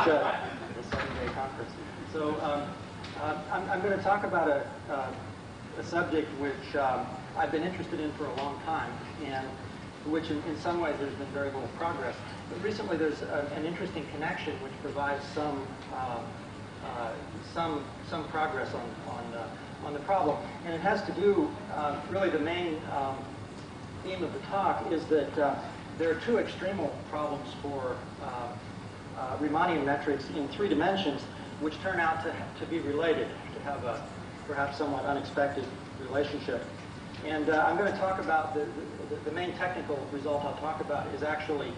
uh, conference. So um, uh, I'm, I'm going to talk about a, uh, a subject which um, I've been interested in for a long time, and which in, in some ways there's been very little progress. But recently there's a, an interesting connection which provides some uh, uh, some some progress on on uh, on the problem, and it has to do really the main um, theme of the talk is that there are two extremal problems for uh, uh, Riemannian metrics in three dimensions, which turn out to, to be related, to have a perhaps somewhat unexpected relationship. And uh, I'm going to talk about the, the, the, main technical result I'll talk about is actually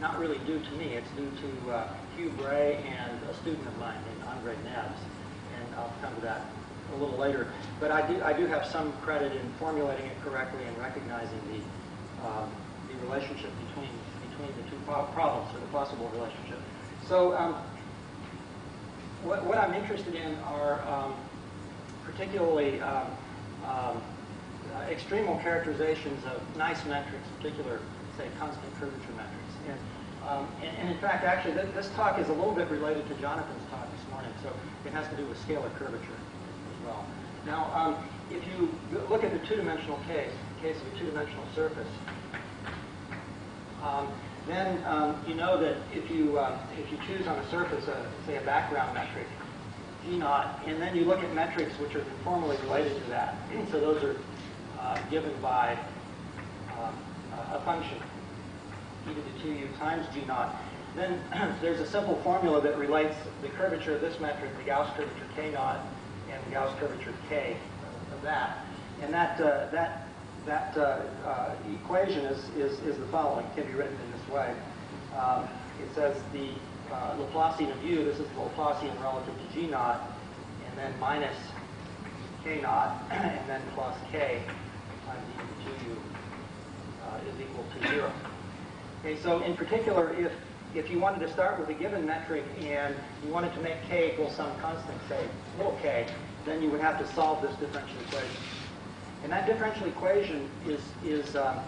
not really due to me. It's due to uh, Hugh Bray and a student of mine named Andre Neves. And I'll come to that a little later. But I do, I do have some credit in formulating it correctly and recognizing the, um, the relationship between, between the two problems, or the possible relationship. So um, what, what, I'm interested in are um, particularly um, um, uh, extremal characterizations of nice metrics, particular, say, constant curvature metrics. And, um, and, and, in fact, actually, th this talk is a little bit related to Jonathan's talk this morning, so it has to do with scalar curvature as well. Now, um, if you look at the two-dimensional case, case of a two-dimensional surface, then um, you know that if you uh, if you choose on a surface, a, say a background metric, g naught, and then you look at metrics which are conformally related to that, so those are uh, given by um, a function e to the 2u times g naught. Then there's a simple formula that relates the curvature of this metric, the Gauss curvature k naught, and the Gauss curvature k of that. And that, uh, that, that uh, uh, equation is, is, is the following. It can be written in this way. Um, it says the uh, Laplacian of u, this is the Laplacian relative to g naught, and then minus k naught, and then plus k times e to 2u uh, is equal to 0. Okay, so in particular, if if you wanted to start with a given metric and you wanted to make k equal some constant, say little k, then you would have to solve this differential equation. And that differential equation is, is um,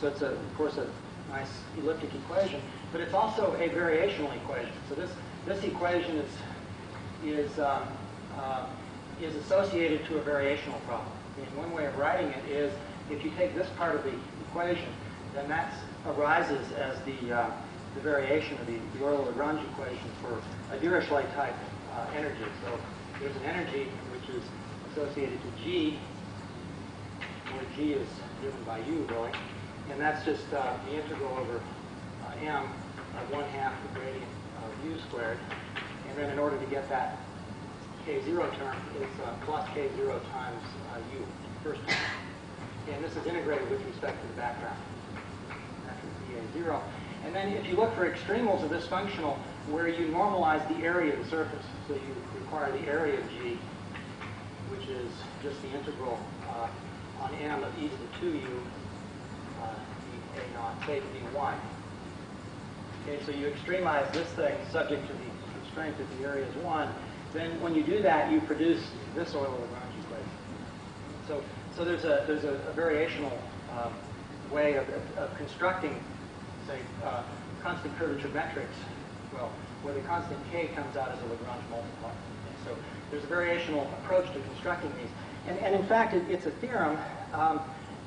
so it's, a, of course, a nice elliptic equation, but it's also a variational equation. So this, this equation is, is, um, uh, is associated to a variational problem. And one way of writing it is if you take this part of the equation, then that arises as the, uh, the variation of the, the Euler-Lagrange equation for a Dirichlet type uh, energy. So there's an energy which is associated to G, where G is given by U, really. And that's just uh, the integral over uh, m of 1 half the gradient of u squared. And then in order to get that k0 term, it's uh, plus k0 times uh, u, first term. And this is integrated with respect to the background. That's dA0. And then if you look for extremals of this functional, where you normalize the area of the surface, so you require the area of G, which is just the integral uh, on m of e to the 2u uh, a naught k to d1. Okay, so you extremize this thing subject to the constraint that the area is 1. Then when you do that, you produce this Euler-Lagrange equation. So, so there's a, there's a, a variational um, way of, of, of constructing say, uh, constant curvature metrics, well, where the constant k comes out as a Lagrange multiplier. Okay, so there's a variational approach to constructing these. And, and in fact, it, it's a theorem um,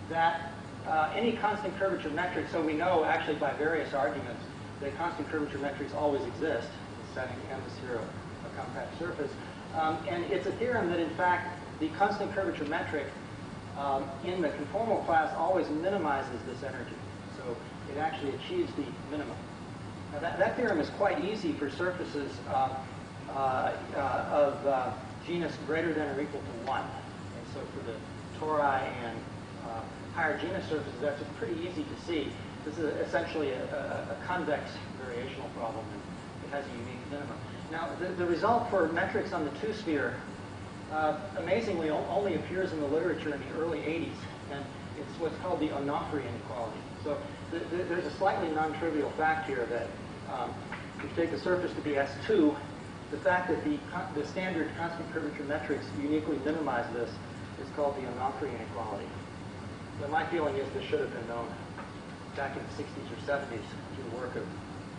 that uh, any constant curvature metric, so we know actually by various arguments that constant curvature metrics always exist in setting m to 0 a compact surface. Um, and it's a theorem that, in fact, the constant curvature metric um, in the conformal class always minimizes this energy So it actually achieves the minimum. Now that, that theorem is quite easy for surfaces uh, uh, uh, of uh, genus greater than or equal to 1. So for the tori and uh, higher genus surfaces, that's pretty easy to see. This is essentially a, a, a, convex variational problem, and it has a unique minimum. Now, the, the result for metrics on the two-sphere uh, amazingly only appears in the literature in the early 80s, and it's what's called the Onofri inequality. So th th there's a slightly non-trivial fact here that um, if you take the surface to be S2, the fact that the, the standard constant curvature metrics uniquely minimize this is called the Onofri inequality. But my feeling is this should have been known back in the 60s or 70s through the work of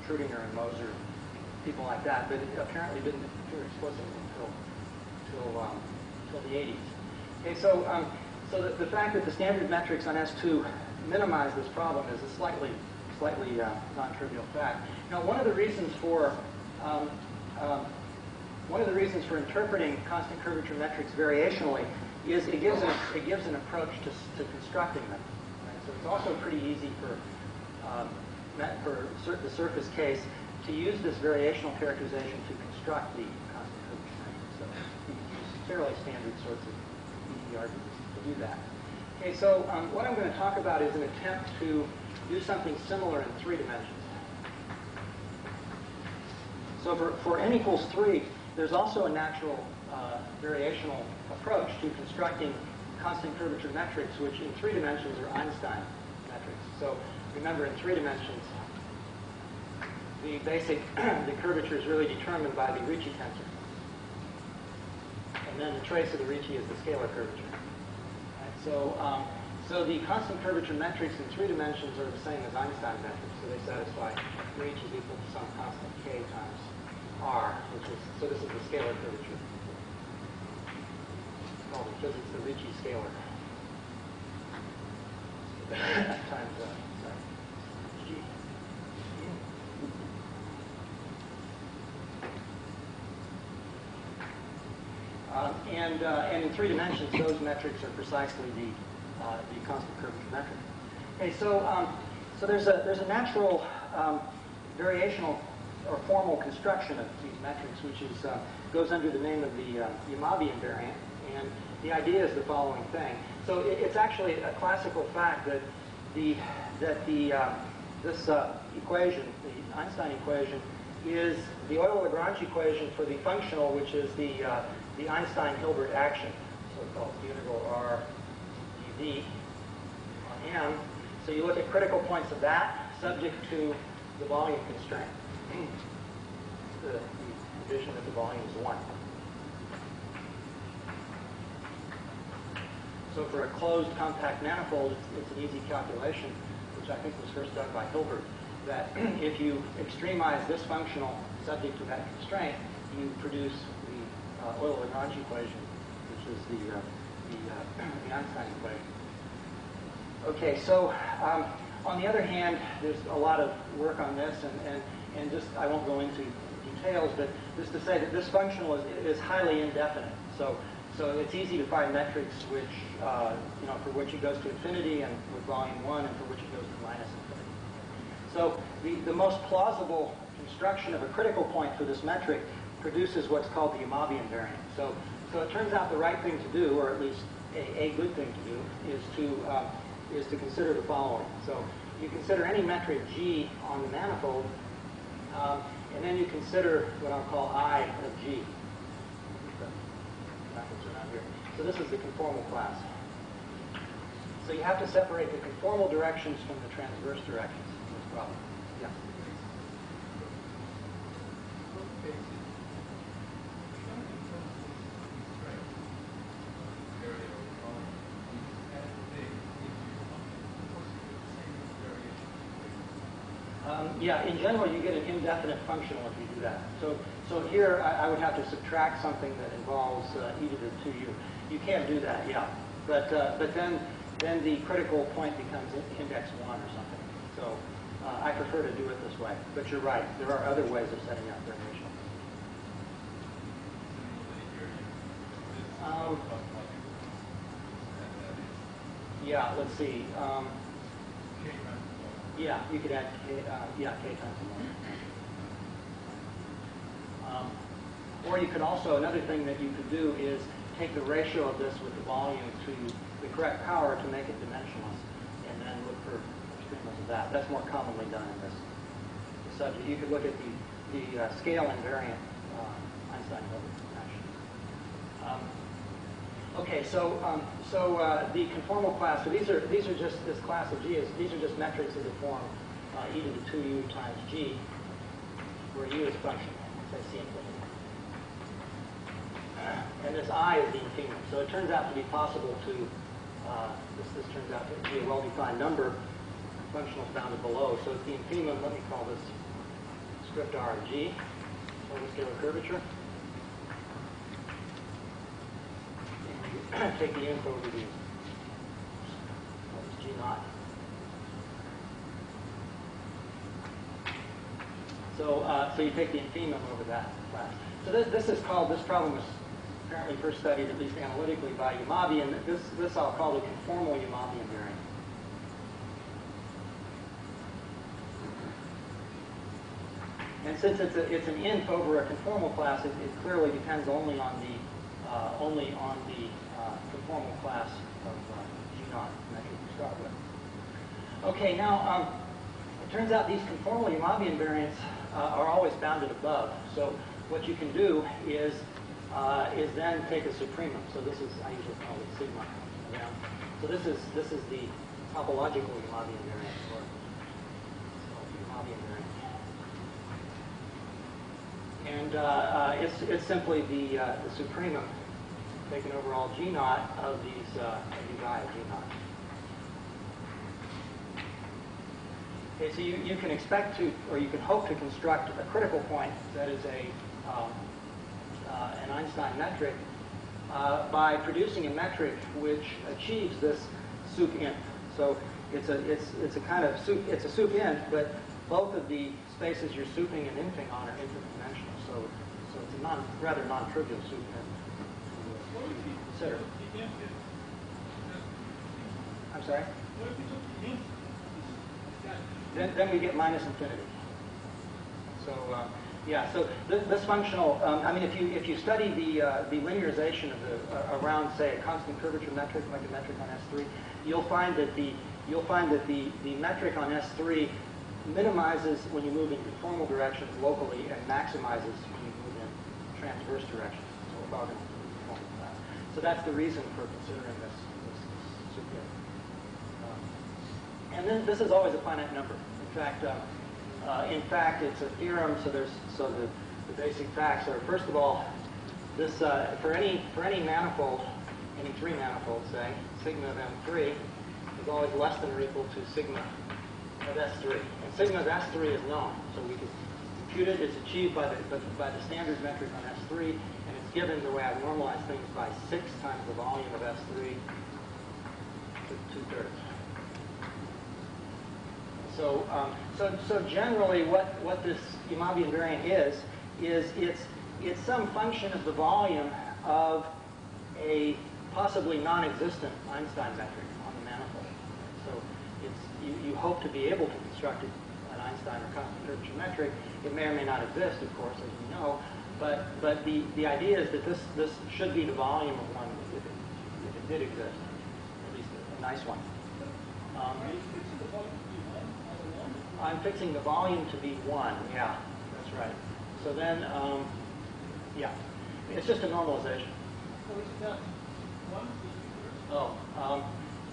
Trudinger and Moser people like that, but it apparently didn't appear explicitly until, until, um, until the 80s. Okay, so, um, so the, the fact that the standard metrics on S2 minimize this problem is a slightly, slightly uh, non-trivial fact. Now, one of the reasons for um, um, one of the reasons for interpreting constant curvature metrics variationally is it gives an, it gives an approach to, to constructing them. Right? So it's also pretty easy for, um, for the surface case to use this variational characterization to construct the constant curvature metric. So you use fairly standard sorts of EE arguments to do that. Okay, so um, what I'm going to talk about is an attempt to do something similar in three dimensions. So for, for n equals 3, there's also a natural uh, variational approach to constructing constant curvature metrics, which in three dimensions are Einstein metrics. So remember, in three dimensions, the basic, the curvature is really determined by the Ricci tensor. And then the trace of the Ricci is the scalar curvature. Right? So, um, so the constant curvature metrics in three dimensions are the same as Einstein metrics. So they satisfy Ricci is equal to some constant k times r, which is, so this is the scalar curvature. Called in physics the Ricci scalar. times, uh, sorry. Uh, and, uh, and in three dimensions, those metrics are precisely the, uh, the constant curvature metric. Okay, so, um, so there's, a, there's a natural um, variational or formal construction of these metrics, which is, uh, goes under the name of the uh, Yamabe invariant. And the idea is the following thing. So it, it's actually a classical fact that the, that the, uh, this uh, equation, the Einstein equation, is the Euler-Lagrange equation for the functional, which is the, uh, the Einstein-Hilbert action, so-called integral r dv on m. So you look at critical points of that, subject to the volume constraint the, the condition that the volume is 1. So for a closed compact manifold, it's, an easy calculation, which I think was first done by Hilbert, that if you extremize this functional subject to that constraint, you produce the uh, Euler-Lagrange equation, which is the, uh, the, uh, the Einstein equation. Okay, so um, on the other hand, there's a lot of work on this, and, and and just, I won't go into details, but just to say that this functional is, is highly indefinite. So, so it's easy to find metrics which, uh, you know, for which it goes to infinity and with volume one and for which it goes to minus infinity. So the, the most plausible construction of a critical point for this metric produces what's called the Yamabe invariant. So, so it turns out the right thing to do, or at least a, a good thing to do, is to, uh, is to consider the following. So you consider any metric G on the manifold um, and then you consider what I'll call I of G. So this is the conformal class. So you have to separate the conformal directions from the transverse directions in this problem. Yeah. Um, yeah, in general, you get an indefinite functional if you do that. So, so here I, I would have to subtract something that involves uh, e to the 2u. You can't do that, yeah. But, uh, but then, then the critical point becomes index 1 or something. So uh, I prefer to do it this way. But you're right, there are other ways of setting up variation. Um, yeah, let's see. Um, yeah, you could add k, uh, yeah, k times one. Um, or you could also, another thing that you could do is take the ratio of this with the volume to the correct power to make it dimensionless, and then look for extremes of that. That's more commonly done in this subject. You could look at the, the uh, scale invariant uh, Einstein-Hilbert. Um, Okay, so um, so uh, the conformal class. So these are these are just this class of G is these are just metrics of the form uh, e to the two u times G, where u is function. And this I is the infimum. So it turns out to be possible to uh, this this turns out to be a well-defined number. Functional bounded below. So it's the infimum. Let me call this script R of G. or the scalar curvature. And take the inf over the G naught. So, uh, so you take the infimum over that class. So this, this is called, this problem was apparently first studied, at least analytically, by Yamabe, and this, this I'll call the conformal Yamabe invariant. And since it's, a, it's an inf over a conformal class, it, it clearly depends only on the, uh, only on the uh, conformal class of uh, G naught metric to start with. Okay, now, um, it turns out these conformal Yamabe invariants uh, are always bounded above. So what you can do is, uh, is then take a supremum. So this is, I usually call it sigma. So this is, this is the topological Yamabe invariant, or. And uh, uh, it's, it's simply the, uh, the supremum taken over all G naught of these, uh, of these I of G naught. Okay, so you, you can expect to, or you can hope to construct a critical point that is a, um, uh, an Einstein metric uh, by producing a metric which achieves this sup inf. So it's a, it's, it's a kind of sup, it's a sup inf, but both of the spaces you're suping and infing on are infinite dimensional. So, so it's a non, rather non-trivial sup inf. Consider. I'm sorry? Then, then we get minus infinity. So uh, yeah, so this, this functional, um, I mean, if you if you study the uh, the linearization of the uh, around say a constant curvature metric like a metric on S3, you'll find that the you'll find that the the metric on S3 minimizes when you move in conformal directions locally and maximizes when you move in transverse directions. So about in. So that's the reason for considering this super. Um, and then this is always a finite number. In fact, uh, uh, in fact, it's a theorem. So there's so the, the basic facts are first of all, this uh, for any for any manifold, any three manifold, say sigma of M3 is always less than or equal to sigma of S3. And sigma of S3 is known, so we can compute it. It's achieved by the by the standard metric on S3, and it's given the way I normalize things by six times the volume of S3 to two thirds. So, um, so, so generally, what, what this Yamabe invariant is, is it's, it's some function of the volume of a possibly non-existent Einstein metric on the manifold. So it's, you, you hope to be able to construct an Einstein or constant curvature metric. It may or may not exist, of course, as you know, but, but the, the idea is that this, this should be the volume of one if it, if it did exist, at least a, a nice one. Um, I'm fixing the volume to be 1. Yeah, that's right. So then, um, yeah, it's just a normalization. Oh, um,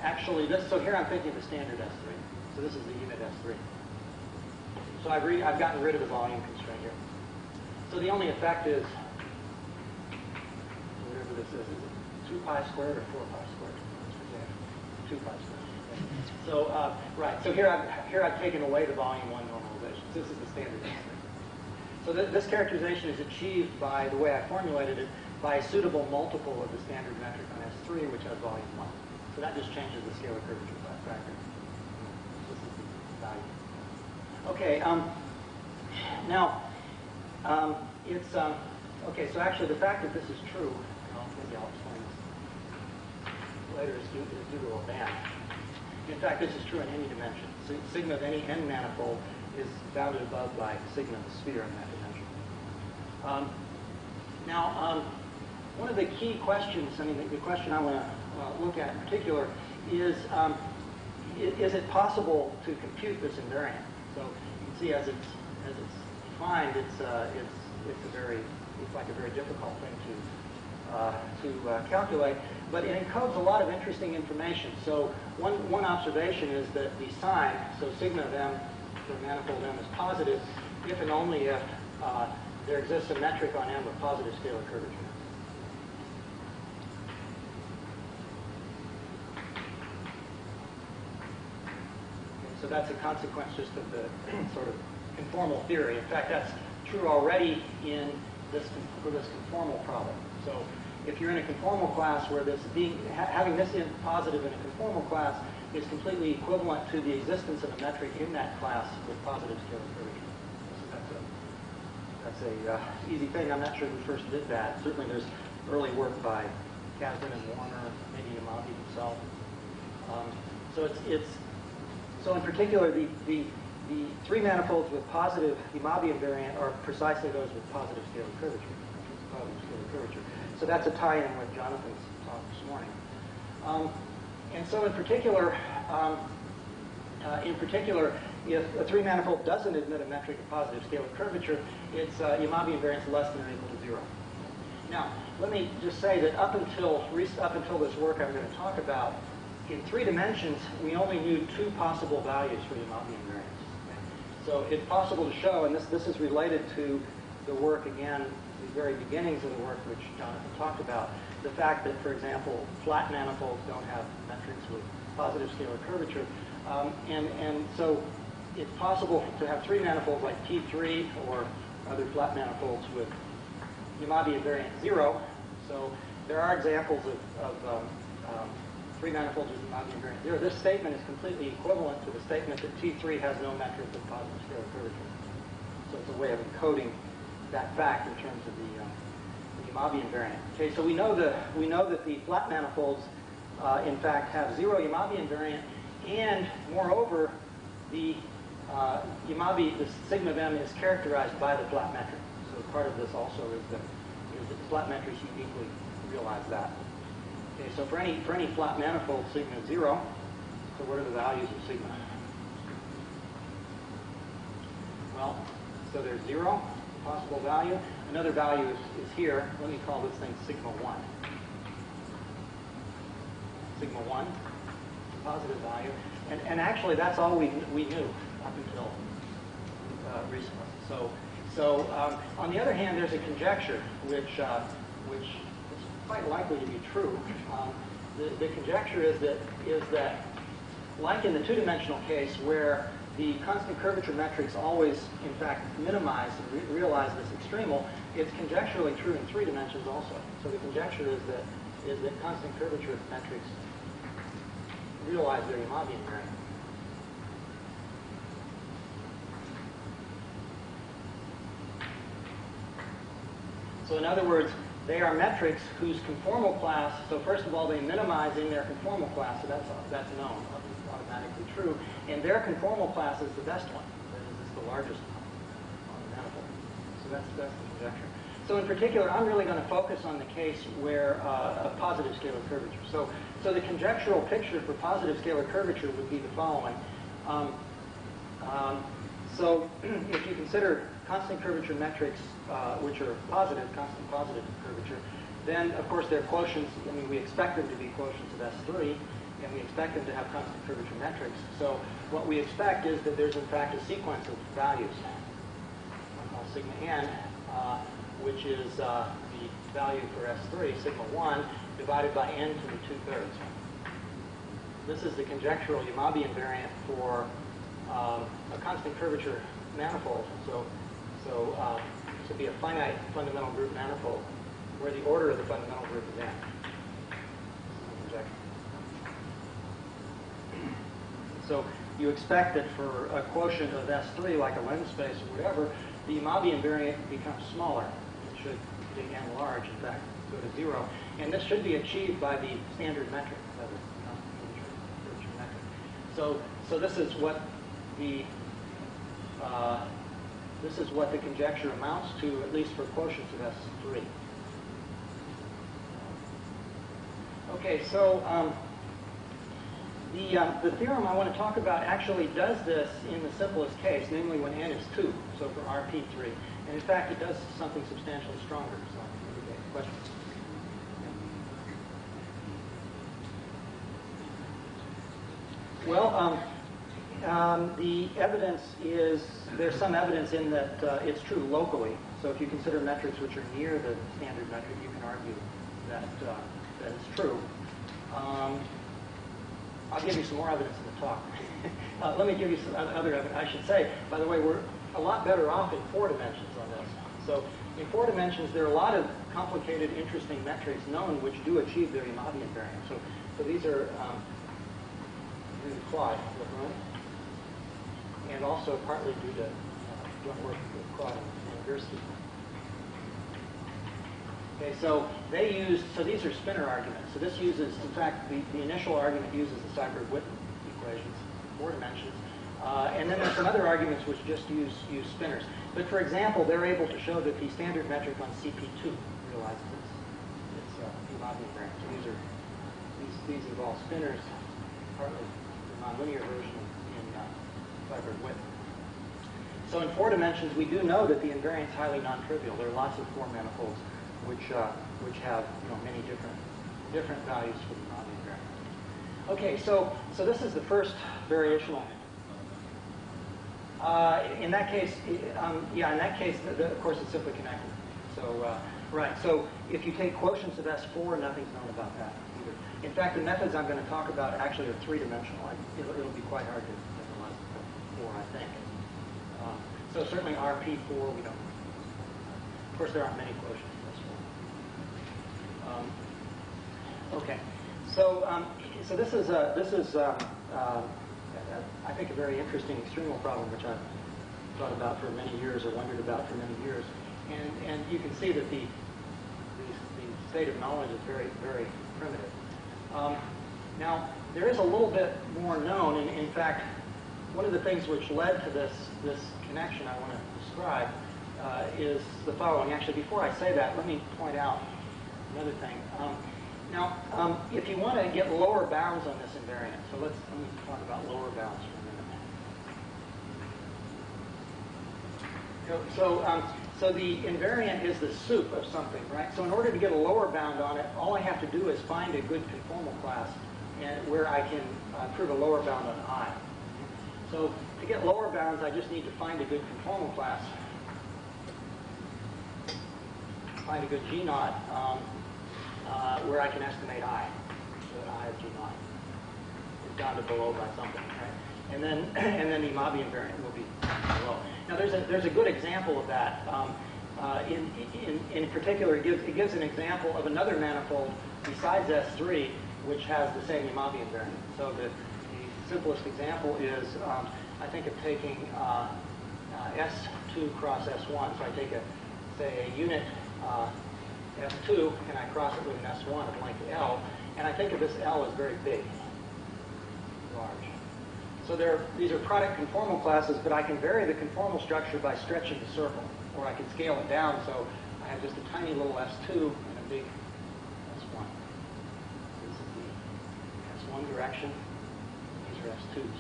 actually, this. So here I'm thinking the standard S3. So this is the unit S3. So I've, re I've gotten rid of the volume constraint here. So the only effect is whatever this is. Is it 2 pi squared or 4 pi squared? 2 pi squared. So, uh, right, so here I've, here I've taken away the volume 1 normalization. So this is the standard S3. So th this characterization is achieved by, the way I formulated it, by a suitable multiple of the standard metric on S3, which has volume 1. So that just changes the scalar curvature by a factor. This is the value. Okay, um, now, um, it's, um, okay, so actually the fact that this is true, well, maybe I'll explain this later, is due, is due to Aubin. In fact, this is true in any dimension. Sigma of any n manifold is bounded above by sigma of the sphere in that dimension. Um, now, um, one of the key questions, I mean, the, the question I want to uh, look at in particular is, um, is, it possible to compute this invariant? So you can see as it's, as it's defined, it's, uh, it's, it's a very, it's like a very difficult thing to, to uh, calculate but it encodes a lot of interesting information. So one, one observation is that the sign, so sigma of m for manifold m is positive if and only if uh, there exists a metric on m with positive scalar curvature. So that's a consequence just of the sort of conformal theory. In fact, that's true already in this for this conformal problem. So if you're in a conformal class where this being ha having this in positive in a conformal class is completely equivalent to the existence of a metric in that class with positive scalar curvature. That's a that's a uh, easy thing. I'm not sure who first did that. Certainly, there's early work by Kazdan and Warner, maybe Yamabe himself. Um, so it's it's so in particular the the the three manifolds with positive Yamabe invariant are precisely those with positive scalar curvature. So that's a tie-in with Jonathan's talk this morning. Um, and so in particular, um, uh, in particular, if a three manifold doesn't admit a metric of positive scalar curvature, its uh, Yamabe invariance less than or equal to zero. Now, let me just say that up until up until this work I'm going to talk about, in three dimensions, we only knew two possible values for Yamabe invariance. So it's possible to show, and this this is related to the work again, the very beginnings of the work which Jonathan talked about, the fact that, for example, flat manifolds don't have metrics with positive scalar curvature, um, and and so it's possible to have three manifolds like T3 or other flat manifolds with Yamabe invariant zero. So there are examples of, of um, um, three manifolds with Yamabe invariant zero. This statement is completely equivalent to the statement that T3 has no metric with positive scalar curvature. So it's a way of encoding that fact in terms of the, uh, the Yamabe invariant. Okay, so we know the we know that the flat manifolds, uh, in fact, have zero Yamabe invariant, and moreover, the uh, Yamabe, the sigma of m is characterized by the flat metric. So part of this also is that, is that the flat metrics uniquely realize that. Okay, so for any, for any flat manifold, sigma is zero. So what are the values of sigma? Well, so there's zero, possible value. Another value is, is here. Let me call this thing sigma 1. Sigma 1, positive value. And, and actually, that's all we, we knew up until uh, recently. So, so um, on the other hand, there's a conjecture which, uh, which is quite likely to be true. Um, the, the conjecture is that, is that, like in the two-dimensional case, where the constant curvature metrics always, in fact, minimize and re realize this extremal, it's conjecturally true in three dimensions also. So the conjecture is that is that constant curvature metrics realize their Yamabe invariant. So in other words, they are metrics whose conformal class, so first of all, they minimize in their conformal class, so that's, that's known, automatically true, and their conformal class is the best one, that is, it's the largest one on the manifold. So that's, that's the conjecture. So in particular, I'm really going to focus on the case where uh, a positive scalar curvature. So, so the conjectural picture for positive scalar curvature would be the following. Um, um, so if you consider constant curvature metrics, uh, which are positive, constant positive curvature, then of course their quotients, I mean, we expect them to be quotients of S3, and we expect them to have constant curvature metrics. So what we expect is that there's in fact a sequence of values, I'll call sigma n, uh, which is uh, the value for S3, sigma 1, divided by n to the 2 thirds. This is the conjectural Yamabe invariant for um, a constant curvature manifold. So so um, this would be a finite fundamental group manifold where the order of the fundamental group is n. So you expect that for a quotient of S3, like a lens space or whatever, the Yamabe invariant becomes smaller. It should be n large, in fact, go to zero. And this should be achieved by the standard metric, by the constant metric. So, so this is what the uh, this is what the conjecture amounts to, at least for quotients of S3. Okay, so um, the, uh, the theorem I want to talk about actually does this in the simplest case, namely when n is 2, so for RP3. And in fact, it does something substantially stronger. So, okay, questions? Well, um, um, the evidence is, there's some evidence in that uh, it's true locally. So if you consider metrics which are near the standard metric, you can argue that, uh, that it's true. Um, I'll give you some more evidence in the talk. uh, let me give you some other evidence. I should say, by the way, we're, a lot better off in four dimensions on this. So in four dimensions, there are a lot of complicated, interesting metrics known which do achieve their Yamabe invariant. So, so these are um, due to Claude and also partly due to uh, joint work with Claude and Gursky. Okay, so they use, so these are spinor arguments. So this uses, in fact, the, the initial argument uses the Seiberg-Witten equations, four dimensions. Uh, and then there's some other arguments which just use, use spinors. But for example, they're able to show that the standard metric on CP2 realizes its, its uh, these are, these, these involve spinors, partly the nonlinear version in uh, Seiberg-Witten. So in four dimensions, we do know that the invariant is highly non-trivial. There are lots of four manifolds which uh, which have you know many different different values for the non-invariant. Okay, so so this is the first variational. Uh, in that case, um, yeah, in that case, the, the, of course, it's simply connected. So uh, right. So if you take quotients of S4, nothing's known about that either. In fact, the methods I'm going to talk about actually are three-dimensional. It'll, it'll, be quite hard to generalize four, I think. Um, so certainly RP4, we don't. Of course, there aren't many quotients. Um, okay, so um, so this is a, this is um, uh, I think a very interesting extremal problem which I've thought about for many years or wondered about for many years, and and you can see that the the, the state of knowledge is very very primitive. Um, now there is a little bit more known, and in fact, one of the things which led to this this connection I want to describe uh, is the following. Actually, before I say that, let me point out another thing. Um, now, um, if you want to get lower bounds on this invariant, so let's let me talk about lower bounds for a minute. So, so, um, so the invariant is the sup of something, right? So in order to get a lower bound on it, all I have to do is find a good conformal class and where I can uh, prove a lower bound on I. So to get lower bounds, I just need to find a good conformal class. Find a good G naught. Um, uh, where I can estimate I, so that I of G naught is down to below by something, right? And then, and then the Yamabe invariant will be below. Now, there's a, there's a good example of that. Um, uh, in, in, in particular, it gives, it gives an example of another manifold besides S3, which has the same Yamabe invariant. So the, the simplest example is, um, I think of taking uh, uh, S2 cross S1. So I take a, say, a unit uh, S2, and I cross it with an S1 of length L, and I think of this L as very big, large. So there, these are product conformal classes, but I can vary the conformal structure by stretching the circle, or I can scale it down so I have just a tiny little S2 and a big S1. This is the S1 direction. These are S2s.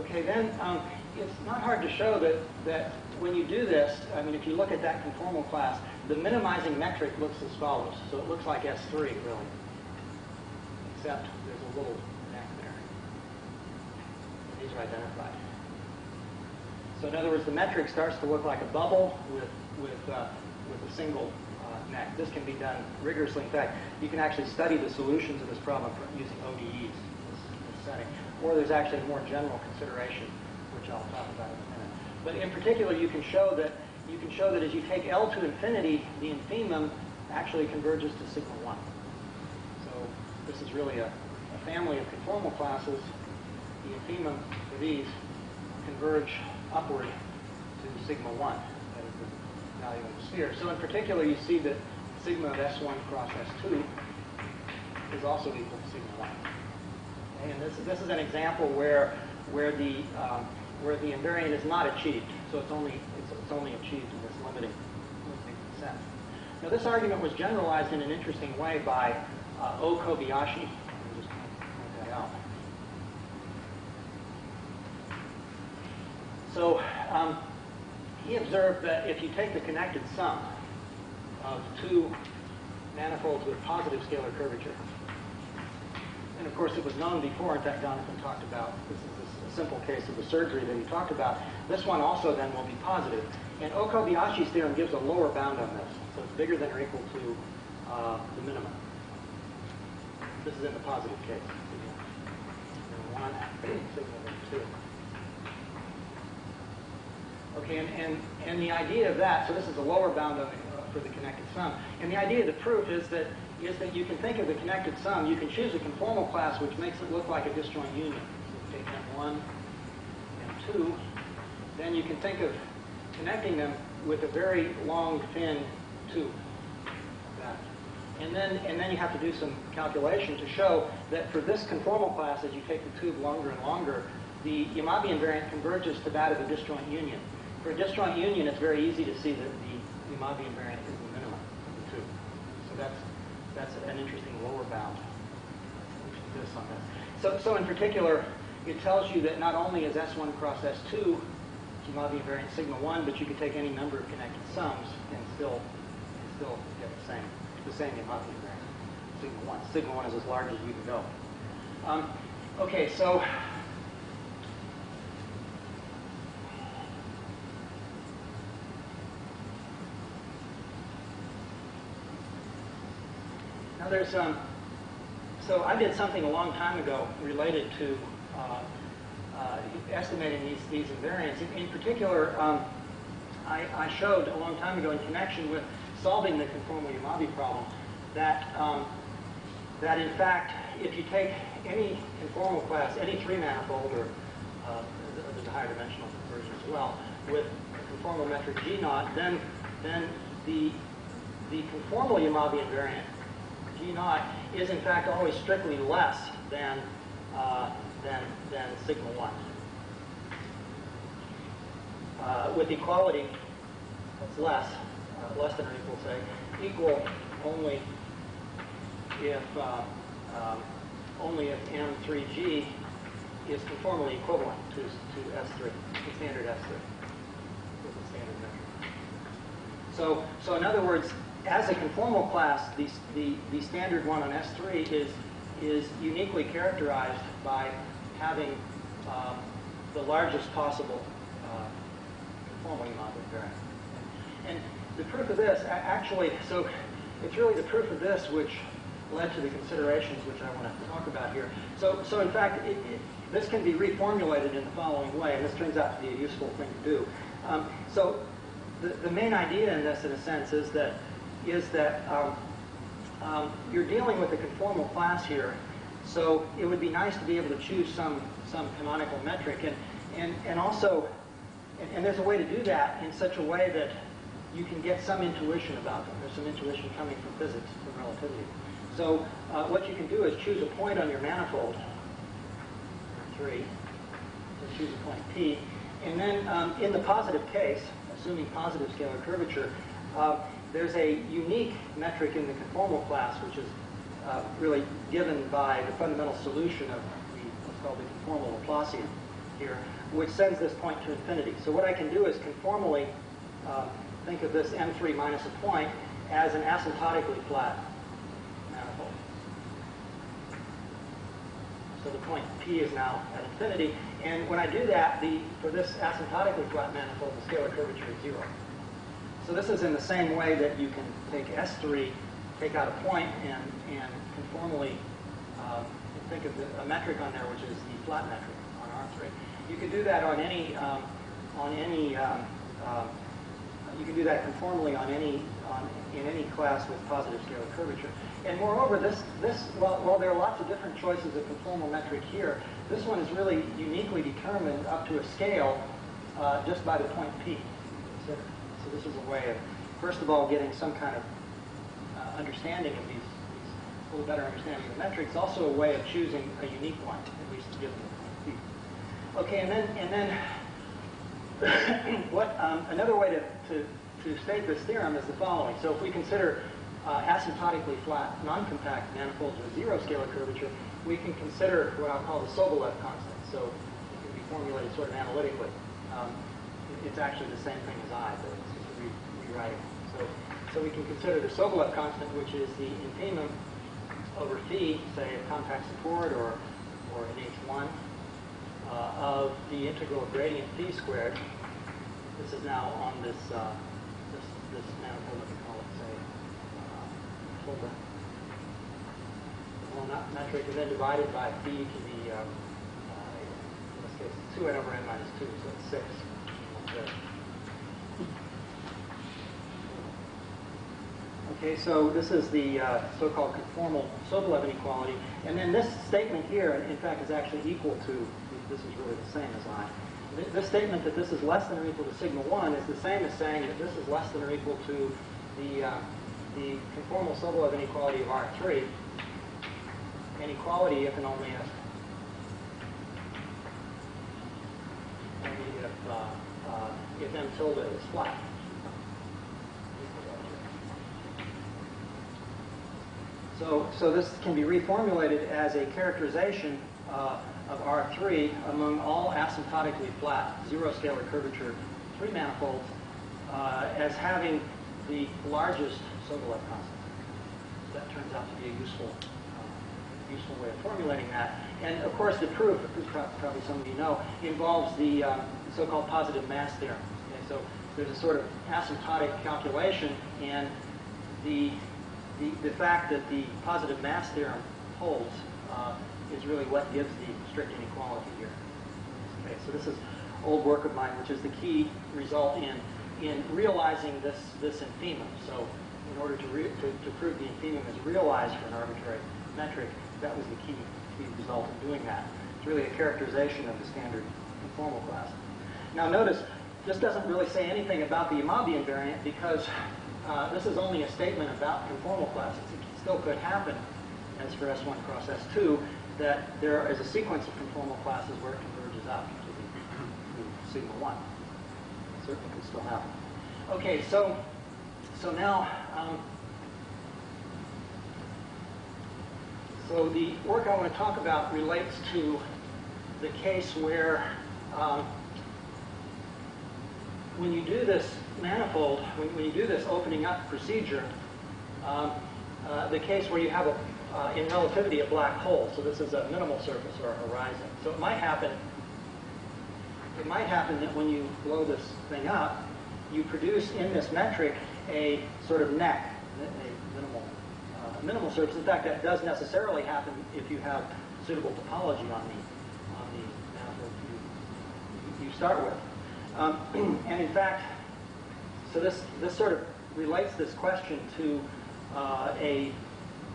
Okay, then um, it's not hard to show that, that when you do this, I mean, if you look at that conformal class, the minimizing metric looks as follows. So it looks like S3, really, except there's a little neck there. These are identified. So in other words, the metric starts to look like a bubble with, with, uh, with a single uh, neck. This can be done rigorously. In fact, you can actually study the solutions of this problem using ODEs, this, this setting. Or there's actually a more general consideration, I'll talk about in a minute. But in particular, you can show that you can show that as you take L to infinity, the infimum actually converges to sigma 1. So this is really a, a family of conformal classes. The infimum for these converge upward to sigma 1. That is the value of the sphere. So in particular, you see that sigma of S1 cross S2 is also equal to sigma 1. And this, this is an example where, where, the, um, where the invariant is not achieved. So it's only it's only achieved in this limiting, limiting sense. Now, this argument was generalized in an interesting way by uh, O. Kobayashi. So um, he observed that if you take the connected sum of two manifolds with positive scalar curvature, and of course it was known before, in fact Jonathan talked about, this is a simple case of the surgery that he talked about, this one also then will be positive. And O-Kobayashi's theorem gives a lower bound on this. So it's bigger than or equal to uh, the minimum. This is in the positive case. 1, 2. Okay, and, and, and the idea of that, so this is a lower bound of, uh, for the connected sum. And the idea of the proof is that, is that you can think of the connected sum, you can choose a conformal class which makes it look like a disjoint union. M1 and 2, then you can think of connecting them with a very long, thin tube. And then, and then you have to do some calculation to show that for this conformal class, as you take the tube longer and longer, the Yamabe invariant converges to that of a disjoint union. For a disjoint union, it's very easy to see that the Yamabe invariant is the minimum of the tube. So that's, that's an interesting lower bound. So, so in particular, it tells you that not only is S1 cross S2 Yamabe invariant sigma 1, but you could take any number of connected sums and still, and still get the same, the same Yamabe invariant sigma 1. Sigma 1 is as large as you can go. Um, okay, so Now there's, um, so I did something a long time ago related to estimating these, these invariants. In, in particular, um, I, I, showed a long time ago in connection with solving the conformal Yamabe problem that, um, that in fact, if you take any conformal class, any three-manifold, or uh, there's a higher dimensional version as well, with conformal metric G naught, then, then the, the conformal Yamabe invariant G naught is in fact always strictly less than, uh, than, than sigma 1. Uh, with equality, it's less, uh, less than or equal, say, equal only if uh, um, only if M3G is conformally equivalent to, to S3, the standard S3, the standard metric. So, so in other words, as a conformal class, the, the, the standard one on S3 is, is uniquely characterized by having um, the largest possible uh, conformal Yamabe invariant. And the proof of this, actually, so it's really the proof of this which led to the considerations which I want to talk about here. So, so in fact, it, it, this can be reformulated in the following way, and this turns out to be a useful thing to do. Um, so the, the main idea in this, in a sense, is that is that um, um, you're dealing with a conformal class here, so it would be nice to be able to choose some some canonical metric, and and and also, and, and there's a way to do that in such a way that you can get some intuition about them. There's some intuition coming from physics, from relativity. So uh, what you can do is choose a point on your manifold, three, so choose a point P, and then um, in the positive case, assuming positive scalar curvature, uh, there's a unique metric in the conformal class, which is uh, really given by the fundamental solution of the, what's called the conformal Laplacian here, which sends this point to infinity. So what I can do is conformally uh, think of this M3 minus a point as an asymptotically flat manifold. So the point P is now at infinity. And when I do that, the, for this asymptotically flat manifold, the scalar curvature is zero. So this is in the same way that you can take S3, take out a point, and, and conformally um, think of the, a metric on there, which is the flat metric on R3. You can do that on any, um, on any, um, uh, you can do that conformally on any, on, in any class with positive scalar curvature. And moreover, this, this while, while there are lots of different choices of conformal metric here, this one is really uniquely determined up to a scale uh, just by the point P. Consider. So this is a way of, first of all, getting some kind of uh, understanding of these, a little better understanding of the metrics. Also a way of choosing a unique one, at least given the point Okay, and then and then what? Um, another way to, to to state this theorem is the following. So if we consider uh, asymptotically flat, non-compact manifolds with zero scalar curvature, we can consider what I'll call the Sobolev constant. So it can be formulated sort of analytically. Um, it's actually the same thing as I, but it's just rewriting. So, so we can consider the Sobolev constant, which is the impediment over phi, say, a compact support or, or in H1, uh, of the integral of gradient phi squared. This is now on this, uh, this, this manifold, let me call it, say, uh. Well, not metric, and then divided by phi to the, um, uh, in this case, 2n over n minus 2, so it's 6. Okay, so this is the uh, so-called conformal Sobolev inequality. And then this statement here, in fact, is actually equal to, this is really the same as I. This statement that this is less than or equal to sigma 1 is the same as saying that this is less than or equal to the, uh, the conformal Sobolev inequality of R3. Inequality if and only if uh, uh, if m tilde is flat. So, so this can be reformulated as a characterization uh, of R3 among all asymptotically flat zero-scalar curvature three manifolds uh, as having the largest Sobolev constant. That turns out to be a useful, uh, useful way of formulating that. And of course, the proof, probably some of you know, involves the um, so-called positive mass theorem. Okay, so there's a sort of asymptotic calculation, and the the, the fact that the positive mass theorem holds uh, is really what gives the strict inequality here. Okay, so this is old work of mine, which is the key result in in realizing this this infimum. So in order to, re, to, to prove the infimum is realized for an arbitrary metric, that was the key, key result in doing that. It's really a characterization of the standard conformal class. Now notice, this doesn't really say anything about the Yamabe invariant because uh, this is only a statement about conformal classes. It still could happen, as for S1 cross S2, that there is a sequence of conformal classes where it converges out to the, sigma 1. It certainly could still happen. Okay, so so now, um, so the work I want to talk about relates to the case where um, when you do this manifold, when, when you do this opening up procedure, um, uh, the case where you have a, uh, in relativity a black hole, so this is a minimal surface or a horizon. So it might happen, it might happen that when you blow this thing up, you produce in this metric a sort of neck, a minimal, uh, minimal surface. In fact, that does necessarily happen if you have suitable topology on the, on the manifold you, you start with. Um, and in fact, so this, this sort of relates this question to uh, a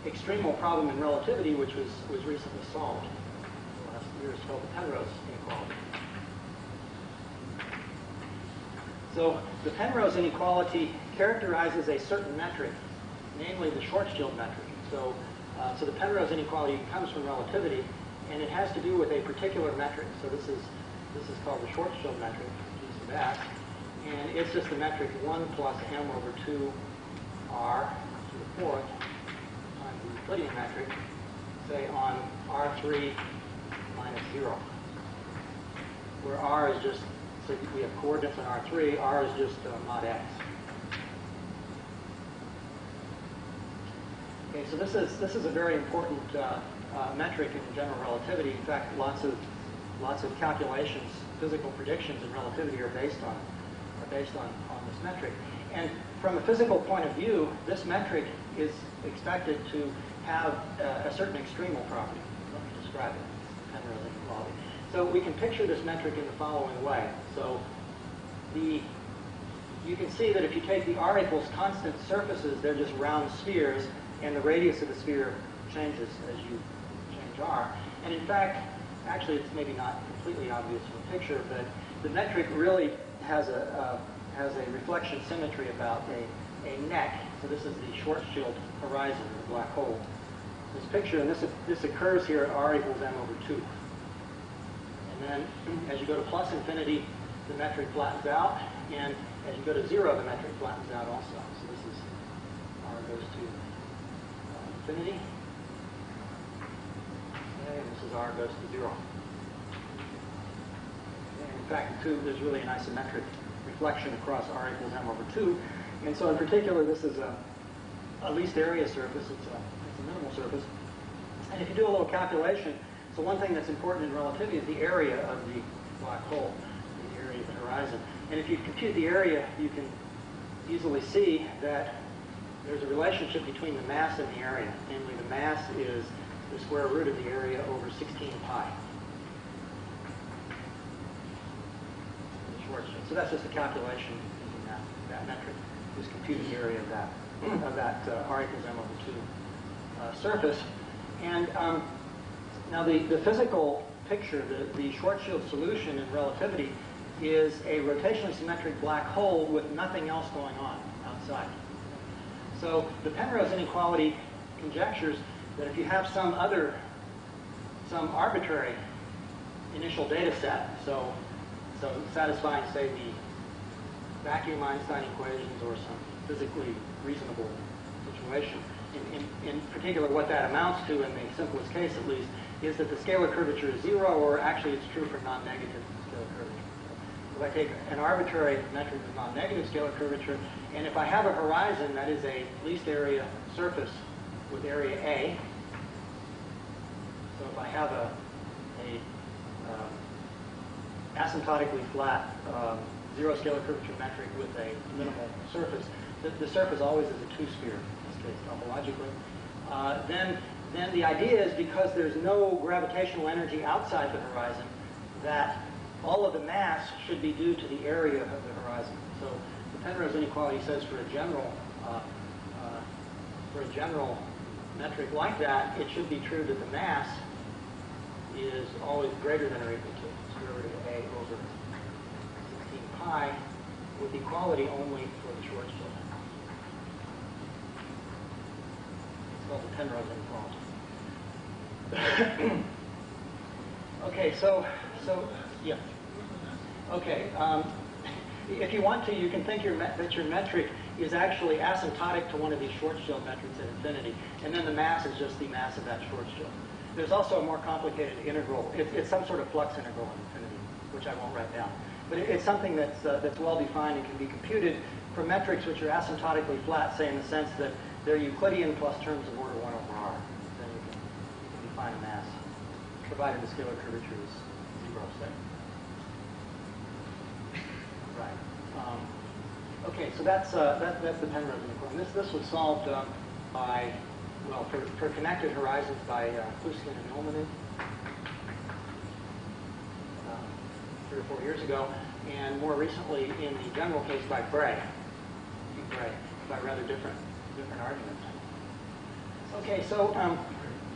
extremal problem in relativity, which was, was recently solved the last year. It's called the Penrose inequality. So the Penrose inequality characterizes a certain metric, namely the Schwarzschild metric. So, uh, so the Penrose inequality comes from relativity, and it has to do with a particular metric. So this is this is called the Schwarzschild metric, G sub and it's just the metric 1 plus m over 2 r to the fourth times the Euclidean metric, say on r3 minus 0, where r is just so we have coordinates on R3. R is just uh, mod x. Okay, so this is this is a very important uh, uh, metric in general relativity. In fact, lots of lots of calculations, physical predictions in relativity are based on are based on, on this metric. And from a physical point of view, this metric is expected to have uh, a certain extremal property. Let me describe it. So we can picture this metric in the following way. So the you can see that if you take the r equals constant surfaces, they're just round spheres, and the radius of the sphere changes as you change r. And in fact, actually, it's maybe not completely obvious from the picture, but the metric really has a uh, has a reflection symmetry about a, a neck. So this is the Schwarzschild horizon, of the black hole. This picture, and this this occurs here at r equals m over 2. And then as you go to plus infinity, the metric flattens out, and as you go to zero, the metric flattens out also. So this is r goes to uh, infinity, okay, and this is r goes to zero. In fact, two, there's really an isometric reflection across r equals m over 2. And so in particular, this is a, a least area surface. It's a, it's a minimal surface. And if you do a little calculation, so one thing that's important in relativity is the area of the black hole, the area of the horizon. And if you compute the area, you can easily see that there's a relationship between the mass and the area. Namely, the mass is the square root of the area over 16 pi. So that's just a calculation using that. metric is computed area of that, of that uh, R equals M over 2 uh, surface. And um, now the, the physical picture, the, the Schwarzschild solution in relativity is a rotationally symmetric black hole with nothing else going on outside. So the Penrose inequality conjectures that if you have some other, some arbitrary initial data set, so, so satisfying, say, the vacuum Einstein equations or some physically reasonable situation, in, in, in particular what that amounts to in the simplest case at least, is that the scalar curvature is zero, or actually it's true for non-negative scalar curvature. If I take an arbitrary metric of non-negative scalar curvature, and if I have a horizon that is a least area surface with area A, so if I have a, a um, asymptotically flat um, zero scalar curvature metric with a minimal surface, the, the surface always is a two-sphere, in this case, topologically, uh, then then the idea is because there's no gravitational energy outside the horizon, that all of the mass should be due to the area of the horizon. So the Penrose inequality says for a general uh, uh, for a general metric like that, it should be true that the mass is always greater than or equal to square root of a over 16 pi, with equality only for the Schwarzschild. It's called the Penrose inequality. okay, so so yeah. Okay. Um, if you want to, you can think your that your metric is actually asymptotic to one of these Schwarzschild metrics at infinity, and then the mass is just the mass of that Schwarzschild. There's also a more complicated integral. It, it's some sort of flux integral in infinity, which I won't write down. But it, it's something that's, uh, that's well defined and can be computed for metrics which are asymptotically flat, say in the sense that they're Euclidean plus terms of order 1 over r. Then you can, you can define a mass, provided the scalar curvature is zero, say. Right. Um, okay, so that's, uh, that, that's the Penrose inequality. This, this was solved um, by, well, for, for connected horizons by uh, and Ilmanen uh, three or four years ago, and more recently in the general case by Bray. Bray, by rather different, different arguments. Okay, so, um,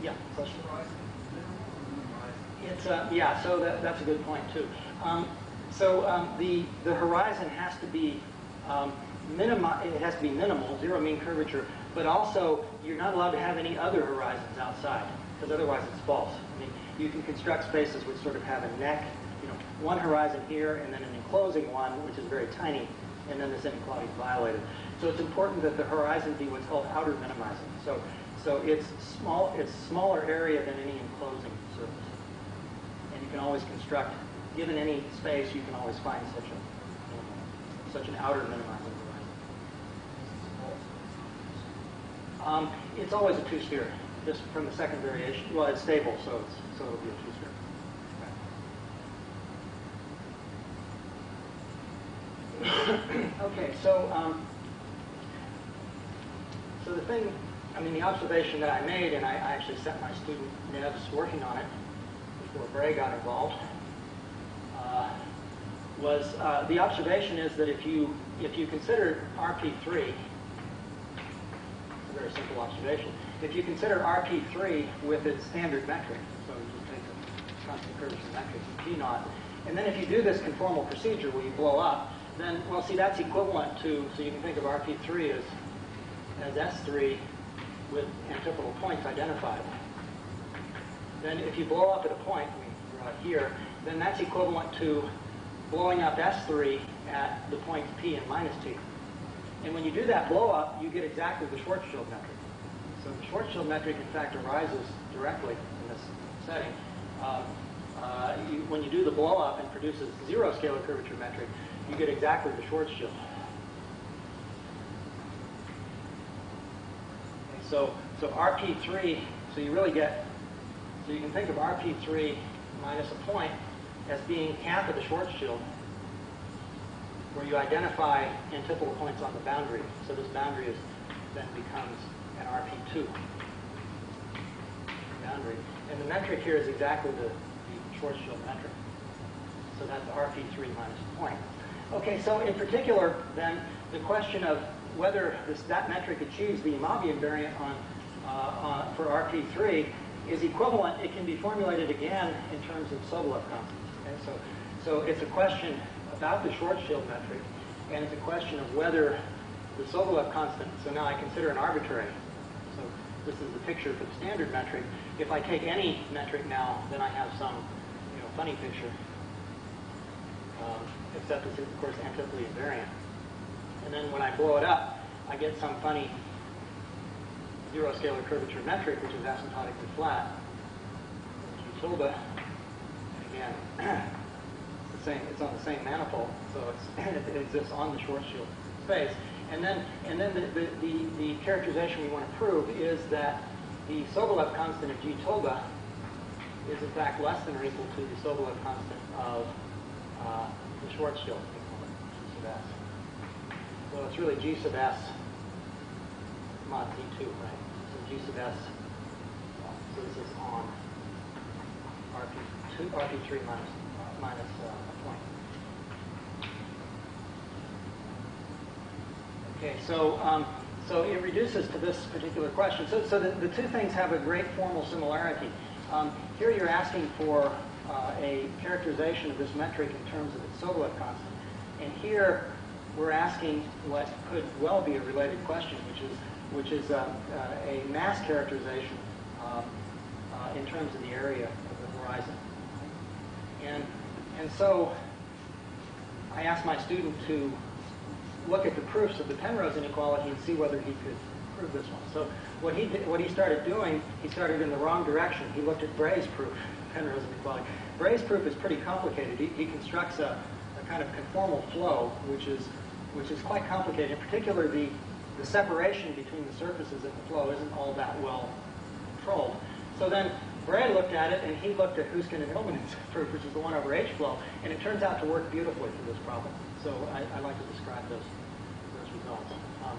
yeah, question? It's, uh, yeah, so that, that's a good point, too. Um, so um, the, the horizon has to be um, minimi- it has to be minimal, zero mean curvature, but also you're not allowed to have any other horizons outside, because otherwise it's false. I mean, you can construct spaces which sort of have a neck, one horizon here and then an enclosing one, which is very tiny, and then this inequality is violated. So it's important that the horizon be what's called outer minimizing. So, so it's small, it's smaller area than any enclosing surface, and you can always construct given any space, you can always find such a such an outer minimizing horizon. Um, it's always a two-sphere, just from the second variation. Well, it's stable, so it's so it'll be a two-sphere. Okay, so um, so the thing, I mean, the observation that I made, and I, I actually set my student Neves working on it before Bray got involved uh, was uh, the observation is that if you if you consider RP3, it's a very simple observation. If you consider RP3 with its standard metric, so you take the constant curvature metric, P naught, and then if you do this conformal procedure where you blow up, then well, see that's equivalent to so you can think of RP3 as as S3 with antipodal points identified. Then if you blow up at a point, we draw it here, then that's equivalent to blowing up S3 at the points P and minus T. And when you do that blow up, you get exactly the Schwarzschild metric. So the Schwarzschild metric, in fact, arises directly in this setting. Uh, uh, you, when you do the blow up and produces zero scalar curvature metric, you get exactly the Schwarzschild. Okay, so, so RP3, so you really get, so you can think of RP3 minus a point as being half of the Schwarzschild, where you identify antipodal points on the boundary. So this boundary is, then becomes an RP2 boundary. And the metric here is exactly the, the Schwarzschild metric. So that's RP3 minus a point. Okay, so in particular, then, the question of whether this, that metric achieves the Yamabe invariant on, uh, uh, for RP3 is equivalent. It can be formulated again in terms of Sobolev constants. Okay? So, so it's a question about the Schwarzschild metric, and it's a question of whether the Sobolev constant, so now I consider an arbitrary. So this is the picture for the standard metric. If I take any metric now, then I have some you know, funny picture um, except it's, of course, antiply invariant. And then when I blow it up, I get some funny zero-scalar curvature metric, which is asymptotically flat. Tilde, again, it's, same, it's on the same manifold, so it exists on the Schwarzschild space. And then, and then the, the, the, the characterization we want to prove is that the Sobolev constant of G tilde is in fact less than or equal to the Sobolev constant of uh, the Schwarzschild equivalent, G sub s. So it's really G sub s mod Z2, right? So G sub s, so this is on RP2, RP3 minus, uh, minus uh, a point. Okay, so um, so it reduces to this particular question. So, so the, the two things have a great formal similarity. Um, here you're asking for uh, a characterization of this metric in terms of its Sobolev constant. And here we're asking what could well be a related question, which is which is uh, uh, a mass characterization um, in terms of the area of the horizon. And and so I asked my student to look at the proofs of the Penrose inequality and see whether he could prove this one. So what he did, what he started doing, he started in the wrong direction. He looked at Bray's proof, Penrose inequality. Bray's proof is pretty complicated. He, he constructs a, a, kind of conformal flow, which is which is quite complicated. In particular, the the separation between the surfaces in the flow isn't all that well controlled. So then Bray looked at it, and he looked at Huisken and Ilmanen's proof, which is the 1 over h flow, and it turns out to work beautifully for this problem. So I, I like to describe those, those results. Um,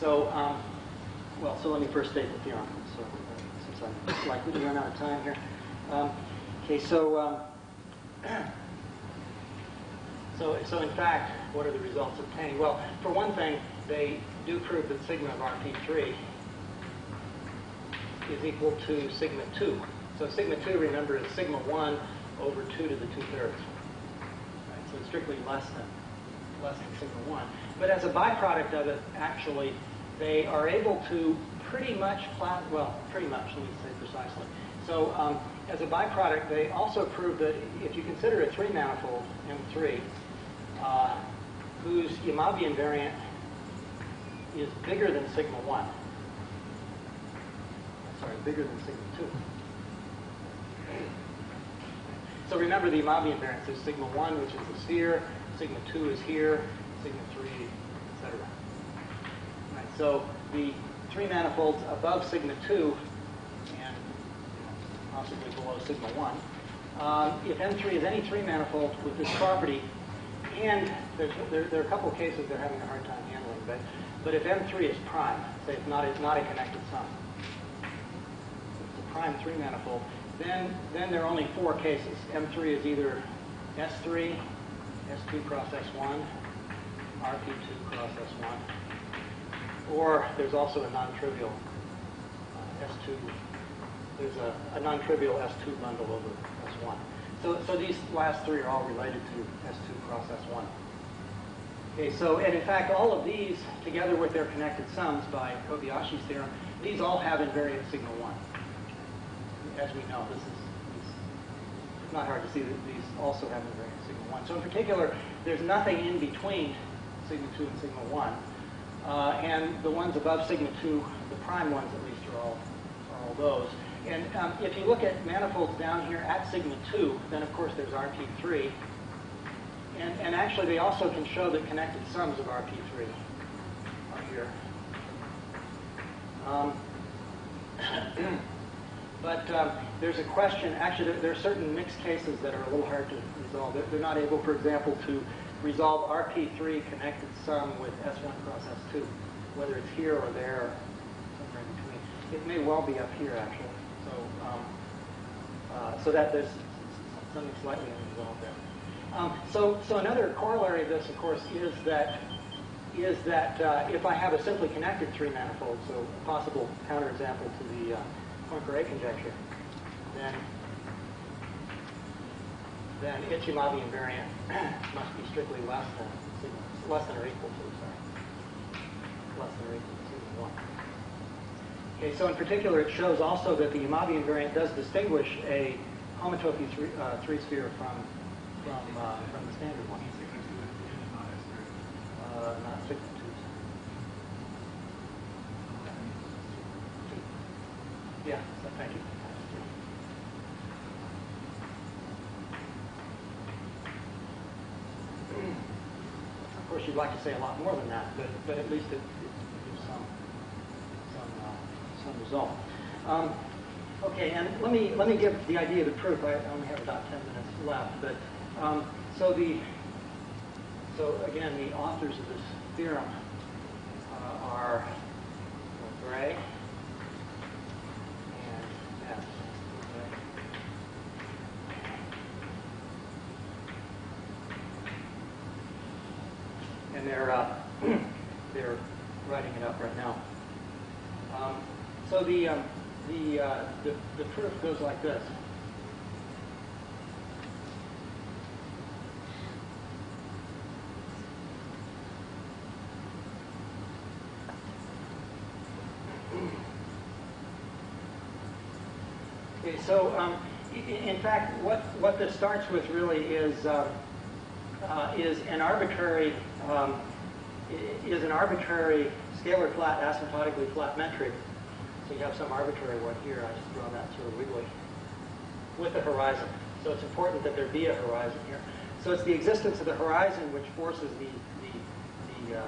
so, um, well, so let me first state the theorem, so, uh, since I'm likely to run out of time here. Um, okay, so, um, so, so in fact, what are the results obtained? Well, for one thing, they do prove that sigma of RP3 is equal to sigma 2. So sigma 2, remember, is sigma 1 over 2 to the 2 thirds. Right? So it's strictly less than, less than sigma 1. But as a byproduct of it, actually, they are able to pretty much, well, pretty much, let me say precisely. So um, as a byproduct, they also prove that if you consider a three-manifold M3, uh, whose Yamabe invariant is bigger than sigma 1, sorry, bigger than sigma 2. So remember the Yamabe invariance is sigma 1, which is the sphere, sigma 2 is here, sigma 3, etc. Right, so the three manifolds above sigma 2 and possibly below sigma 1, um, if M3 is any three manifold with this property, and there, there, are a couple of cases they're having a hard time handling, but, but if M3 is prime, say it's not, it's not a connected sum, it's a prime 3 manifold, then, then there are only four cases. M3 is either S3, S2 cross S1, RP2 cross S1, or there's also a non-trivial uh, S2, there's a, a non-trivial S2 bundle over S1. So, so these last three are all related to S2 cross S1. Okay, so, and in fact, all of these, together with their connected sums by Kobayashi's theorem, these all have invariant sigma 1 as we know, this is it's not hard to see that these also have invariant sigma 1. So in particular, there's nothing in between sigma 2 and sigma 1. Uh, and the ones above sigma 2, the prime ones at least, are all, are all those. And um, if you look at manifolds down here at sigma 2, then of course there's RP3. And, and actually they also can show that connected sums of RP3 are here. Um, But um, there's a question, actually there, there, are certain mixed cases that are a little hard to resolve. They're not able, for example, to resolve RP3 connected sum with S1 cross S2, whether it's here or there, somewhere in between. it may well be up here, actually. So, um, uh, so that there's something slightly unresolved there. Um, so, so another corollary of this, of course, is that is that uh, if I have a simply connected three manifold, so a possible counterexample to the uh, Poincare conjecture, then then Ichimabi invariant must be strictly less than less than or equal to, sorry, less than or equal to sigma one. Okay, so in particular, it shows also that the Yamabe invariant does distinguish a homotopy three, uh, three sphere from from uh, from the standard one. Uh, not two. Yeah, so thank you. Of course, you'd like to say a lot more than that, but, but at least it, gives some, some, uh, some result. Um, okay, and let me, let me give the idea of the proof. I only have about 10 minutes left, but um, so the, so again, the authors of this theorem uh, are Bray and S. Okay. And they're uh, they're writing it up right now. Um, so the um, the, uh, the the proof goes like this. Okay, so um, in fact, what what this starts with really is. Uh, uh, is an arbitrary um, is an arbitrary scalar flat asymptotically flat metric. So you have some arbitrary one here. I just drawn that sort of wiggly with a horizon. So it's important that there be a horizon here. So it's the existence of the horizon which forces the the, the uh,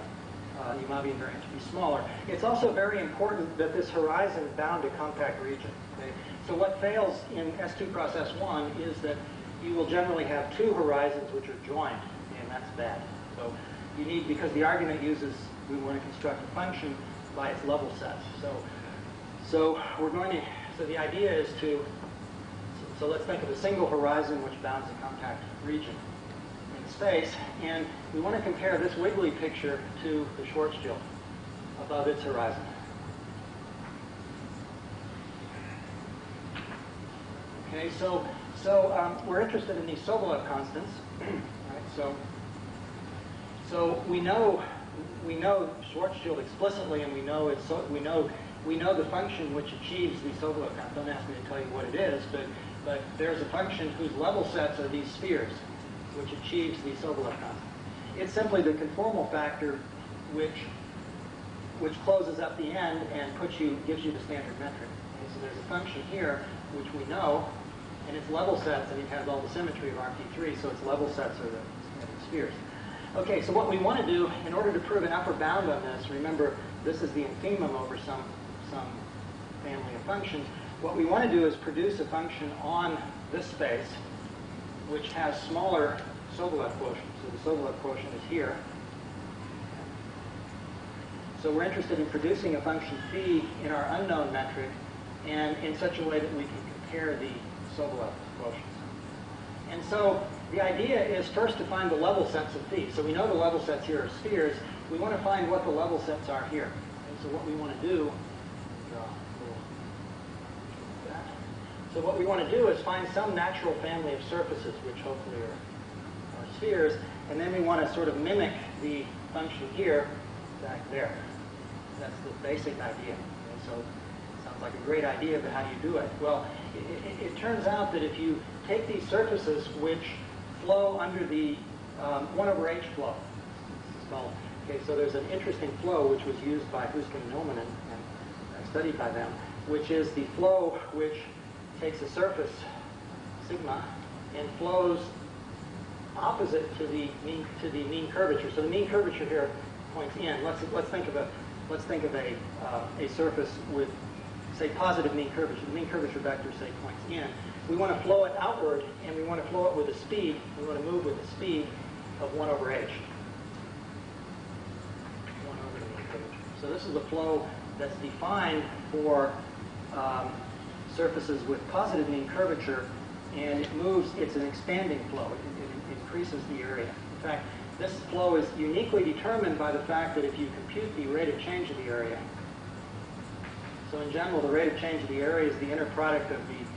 uh, to be smaller. It's also very important that this horizon bound a compact region. Okay? So what fails in S2 cross S1 is that you will generally have two horizons which are joined, and that's bad. So you need, because the argument uses, we want to construct a function by its level sets. So, so we're going to, so the idea is to, so let's think of a single horizon which bounds a compact region in space, and we want to compare this wiggly picture to the Schwarzschild above its horizon. Okay, so so um, we're interested in these Sobolev constants, right? So so we know we know Schwarzschild explicitly, and we know it's so, we know we know the function which achieves the Sobolev constant. Don't ask me to tell you what it is, but but there's a function whose level sets are these spheres, which achieves the Sobolev constant. It's simply the conformal factor which which closes up the end and puts you gives you the standard metric. Okay, so there's a function here which we know, and its level sets, and it has all the symmetry of RP3, so its level sets are the standard spheres. Okay, so what we want to do in order to prove an upper bound on this, remember this is the infimum over some some family of functions. What we want to do is produce a function on this space which has smaller Sobolev quotient. So the Sobolev quotient is here. So we're interested in producing a function phi in our unknown metric and in such a way that we can compare the Sobolev quotients. And so the idea is first to find the level sets of phi. So we know the level sets here are spheres. We want to find what the level sets are here. And so what we want to do. So what we want to do is find some natural family of surfaces, which hopefully are, are spheres, and then we want to sort of mimic the function here back there. That's the basic idea. And so it sounds like a great idea, but how do you do it? Well, it, it, it turns out that if you take these surfaces which flow under the um, 1 over h flow, called, okay, so there's an interesting flow which was used by Huisken and Ilmanen and, and studied by them, which is the flow which takes a surface, sigma, and flows opposite to the mean to the mean curvature. So the mean curvature here points in. Let's let's think of a let's think of a uh, a surface with say positive mean curvature. The mean curvature vector say points in. We want to flow it outward, and we want to flow it with a speed. We want to move with a speed of one over h. One over the. So this is the flow that's defined for um, surfaces with positive mean curvature, and it moves, it's an expanding flow. It, it increases the area. In fact, this flow is uniquely determined by the fact that if you compute the rate of change of the area, so in general, the rate of change of the area is the inner product of the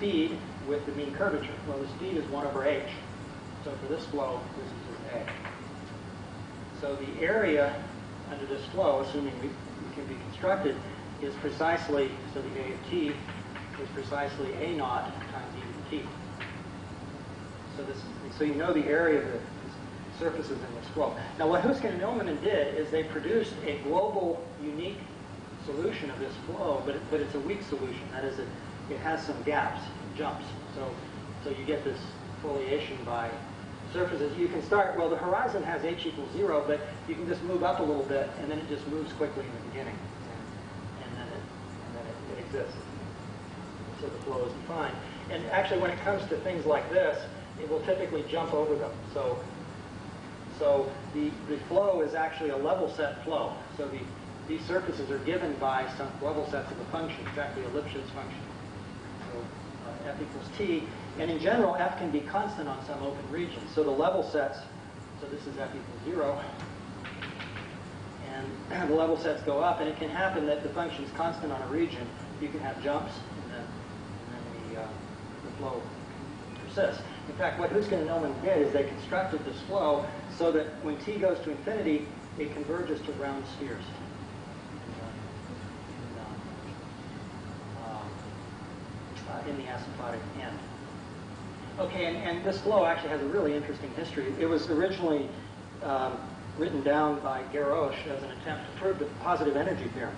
speed with the mean curvature. Well, the speed is 1 over h. So for this flow, this is a. So the area under this flow, assuming we, we can be constructed, is precisely, so the A of t is precisely A naught times e to the t. So this, so you know the area of the surfaces in this flow. Now what Huisken and Ilmanen did is they produced a global, unique solution of this flow, but, it, but it's a weak solution. That is, it, it has some gaps, jumps. So, so you get this foliation by surfaces. You can start, well, the horizon has h equals 0, but you can just move up a little bit, and then it just moves quickly in the beginning. And, and then, it, and then it, it exists. So the flow is defined. And actually, when it comes to things like this, it will typically jump over them. So, so the, the flow is actually a level set flow. So the, these surfaces are given by some level sets of a function, exactly a Lipschitz function. F equals t. And in general, f can be constant on some open region. So the level sets, so this is f equals 0, and the level sets go up, and it can happen that the function is constant on a region. You can have jumps, and then, and then the, uh, the flow persists. In fact, what Huisken and Ilmanen did is they constructed this flow so that when t goes to infinity, it converges to round spheres. Uh, in the asymptotic end. Okay, and, and, this flow actually has a really interesting history. It was originally um, written down by Geroch as an attempt to prove the positive energy theorem.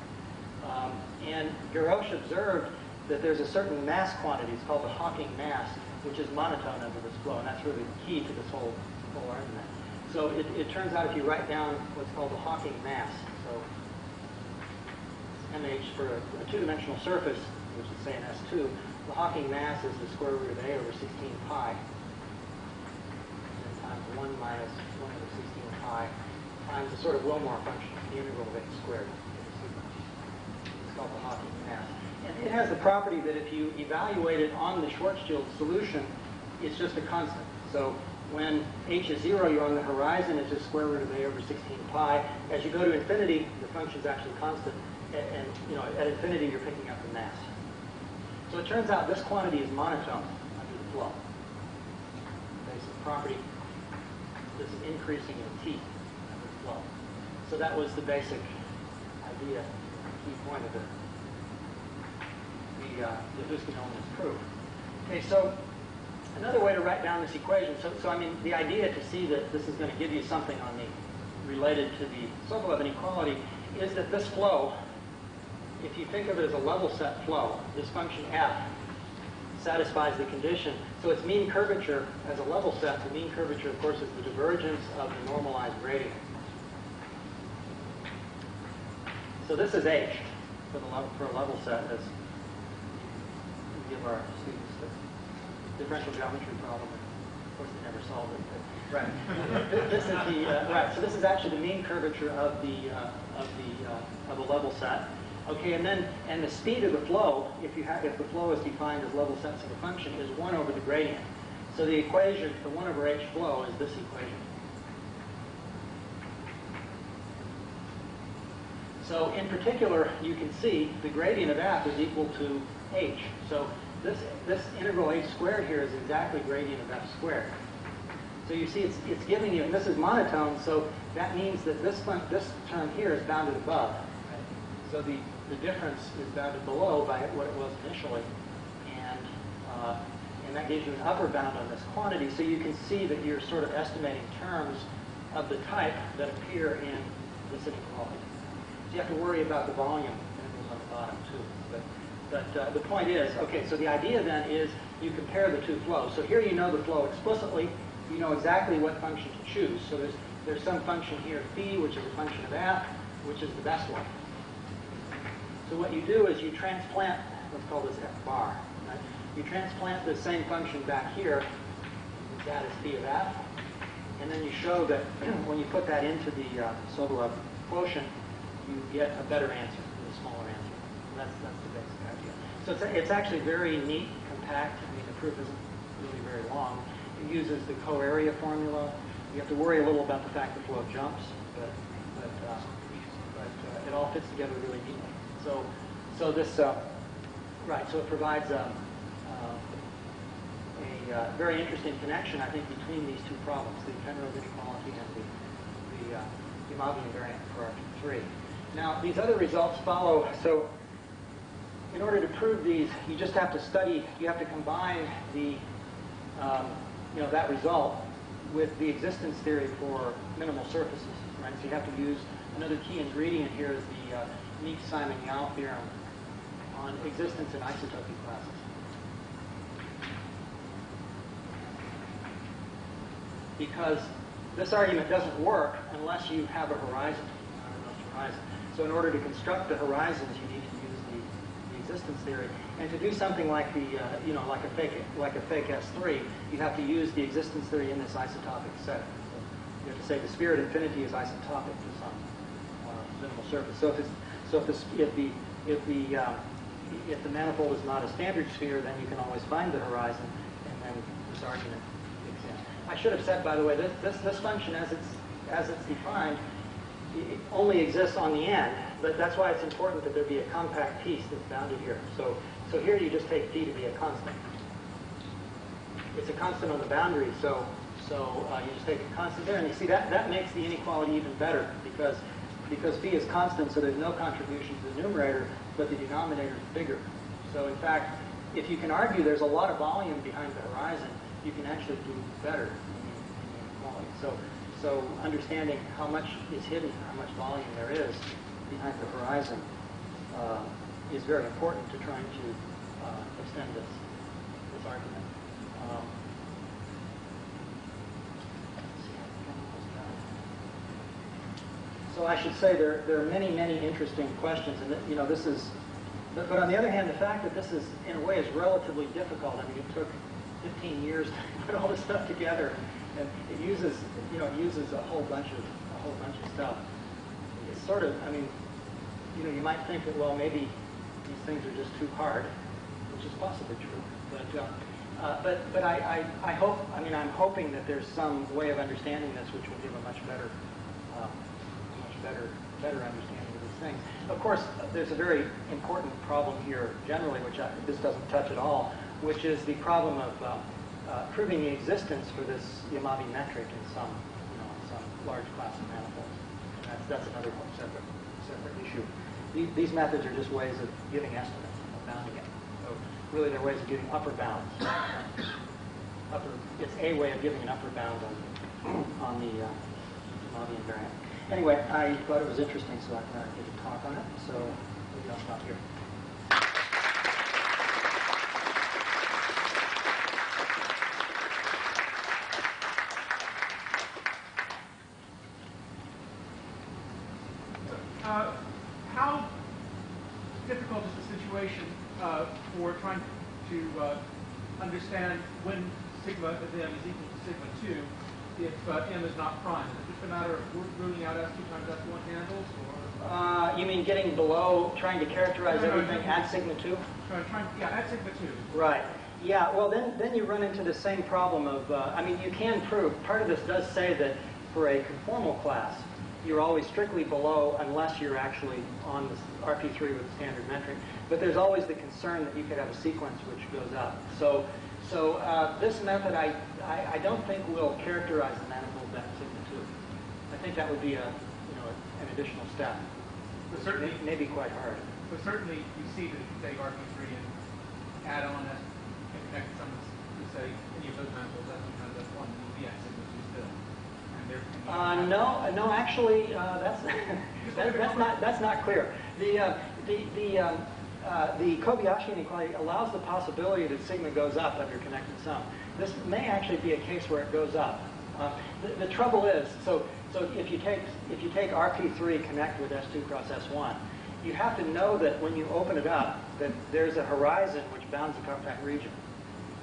Um, and Geroch observed that there's a certain mass quantity, it's called the Hawking mass, which is monotone under this flow, and that's really key to this whole, whole argument. So it, it turns out if you write down what's called the Hawking mass, so mh for a, a two-dimensional surface, which is say an S2, the Hawking mass is the square root of a over 16 pi. And times 1 minus 1 over 16 pi times the sort of Willmore function, the integral of x squared. It's called the Hawking mass. And it has the property that if you evaluate it on the Schwarzschild solution, it's just a constant. So when h is 0, you're on the horizon, it's just square root of a over 16 pi. As you go to infinity, the function's actually constant. And, and you know, at infinity, you're picking up the mass. So it turns out this quantity is monotone under the flow. Basic property, is increasing in t under the flow. So that was the basic idea, key point of the, the, uh, the proof. Okay, so another way to write down this equation, so, so I mean, the idea to see that this is going to give you something on the related to the Sobolev inequality is that this flow if you think of it as a level set flow, this function f satisfies the condition. So its mean curvature as a level set, the mean curvature, of course, is the divergence of the normalized gradient. So this is h for, the level, for a level set as we give our students the differential geometry problem. Of course, they never solve it. But, right. this is the uh, right. So this is actually the mean curvature of the uh, of the uh, of a level set. Okay, and then, and the speed of the flow, if you have, if the flow is defined as level sets of a function, is 1 over the gradient. So the equation, the 1 over h flow is this equation. So in particular, you can see the gradient of f is equal to h. So this, this integral h squared here is exactly gradient of f squared. So you see it's, it's giving you, and this is monotone, so that means that this, this term here is bounded above. So the, the difference is bounded below by what it was initially. And, uh, and that gives you an upper bound on this quantity. So you can see that you're sort of estimating terms of the type that appear in this inequality. So you have to worry about the volume intervals on the bottom too. But, but uh, the point is, okay, so the idea then is you compare the two flows. So here you know the flow explicitly. You know exactly what function to choose. So there's, there's some function here, phi, which is a function of f, which is the best one. So what you do is you transplant, let's call this f bar. Right? You transplant the same function back here, that is p of f, and then you show that when you put that into the uh, Sobolev quotient, you get a better answer, a smaller answer. That's, that's the basic idea. So it's, it's actually very neat, compact. I mean, the proof isn't really very long. It uses the co-area formula. You have to worry a little about the fact the flow jumps, but, but, uh, but uh, it all fits together really neatly. So, so this, uh, right, so it provides um, uh, a uh, very interesting connection, I think, between these two problems, the general inequality and the, the, uh, for R3. Now, these other results follow, so in order to prove these, you just have to study, you have to combine the, um, you know, that result with the existence theory for minimal surfaces, right? So you have to use another key ingredient here is the uh, Meeks-Simon-Yau theorem on existence in isotopy classes. Because this argument doesn't work unless you have a horizon. So in order to construct the horizons, you need to use the, the existence theory. And to do something like the, uh, you know, like a fake, like a fake S3, you have to use the existence theory in this isotopic. So you have to say the sphere at infinity is isotopic to some uh, minimal surface. So if it's, so if, this, if the, if the, um, if the manifold is not a standard sphere, then you can always find the horizon, and then this argument in. I should have said, by the way, this, this, this function, as it's, as it's defined, it only exists on the end, but that's why it's important that there be a compact piece that's bounded here. So, so here you just take phi to be a constant. It's a constant on the boundary, so, so uh, you just take a constant there, and you see that, that makes the inequality even better, because, because phi is constant, so there's no contribution to the numerator, but the denominator is bigger. So in fact, if you can argue there's a lot of volume behind the horizon, you can actually do better in. So, so understanding how much is hidden, how much volume there is behind the horizon uh, is very important to trying to uh, extend this, this argument. Um, so I should say there, there are many, many interesting questions, and you know this is, but, but on the other hand, the fact that this is in a way is relatively difficult. I mean, it took 15 years to put all this stuff together, and it uses, you know, it uses a whole bunch of a whole bunch of stuff. It's sort of, I mean, you know, you might think that well, maybe these things are just too hard, which is possibly true. But uh, uh, but but I, I, I hope, I mean, I'm hoping that there's some way of understanding this which will give a much better, uh, better better understanding of these things. Of course, there's a very important problem here generally, which I, this doesn't touch at all, which is the problem of uh, uh, proving the existence for this Yamabe metric in some, you know, some large class of manifolds. That's, that's another separate, separate issue. These, these methods are just ways of giving estimates, of bounding it. So really they're ways of giving upper bounds. upper, it's a way of giving an upper bound on, on the uh, Yamabe invariant. Anyway, I thought it was interesting, so I thought I'd give a talk on it. So maybe I'll stop here. Uh, how difficult is the situation uh, for trying to uh, understand when sigma of m is equal to sigma 2 if uh, m is not prime? Is it just a matter of ruling out s2 times s1 handles? or Uh, you mean trying to characterize No, no, everything at sigma 2? trying, trying, yeah, at sigma 2. Right. Yeah, well, then, then you run into the same problem of, uh, I mean, you can prove, part of this does say that for a conformal class, you're always strictly below unless you're actually on the RP3 with the standard metric. But there's always the concern that you could have a sequence which goes up. So, so uh, this method, I, I, I don't think will characterize the manifold at sigma 2. I think that would be a, you know, an additional step. But certainly, It may be quite hard. but certainly you see that if you take RP3 and add on s and connect some of the, say, any of those manifolds, s2 times s1, then you'll be at sigma 2 still. And there can be Uh, no, no, actually, uh, that's that, that's not that's not clear. The uh, the the um, uh, the Kobayashi inequality allows the possibility that sigma goes up under connected sum. This may actually be a case where it goes up. Uh, the, the trouble is, so so if you take if you take RP3 connect with S2 cross S1, you have to know that when you open it up, that there's a horizon which bounds the compact region.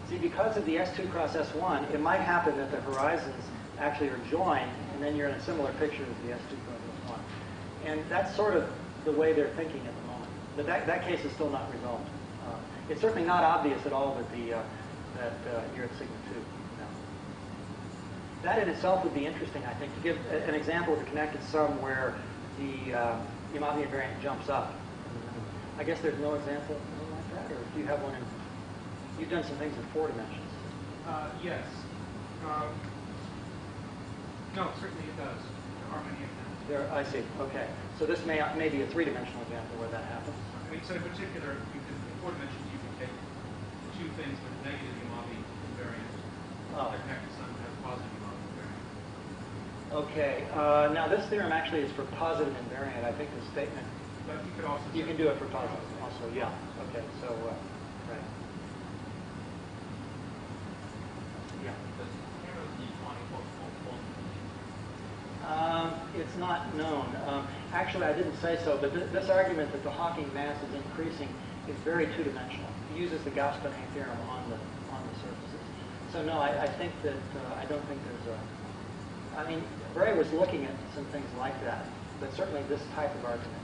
See, because of the S2 cross S1, it might happen that the horizons actually are joined, and then you're in a similar picture as the S2 cross S1. And that's sort of the way they're thinking at the moment. but that, that case is still not resolved. Uh, It's certainly not obvious at all that the, uh, that uh, you're at sigma 2. That in itself would be interesting, I think, to give an example of a connected sum where the uh, Yamabe invariant jumps up. I guess there's no example like that, or do you have one in, you've done some things in four dimensions. Uh, yes. Um, no, certainly it does. There are many examples. There, I see, okay. So this may, may be a three-dimensional example where that happens. I mean, so in particular, you can, in four dimensions, you can take two things with negative Yamabe invariant. Oh. Connected sum has positive Yamabe invariant. Okay, uh, now this theorem actually is for positive invariant. I think the statement, But you could also. you can do it for positive also, yeah. Okay, so, uh, right. Yeah. Does cameras need multiple, multiple Um, It's not known. Um, Actually, I didn't say so, but th- this argument that the Hawking mass is increasing is very two-dimensional. It uses the Gauss-Bonnet theorem on the, on the surfaces. So no, I, I think that, uh, I don't think there's a, I mean, Bray was looking at some things like that, but certainly this type of argument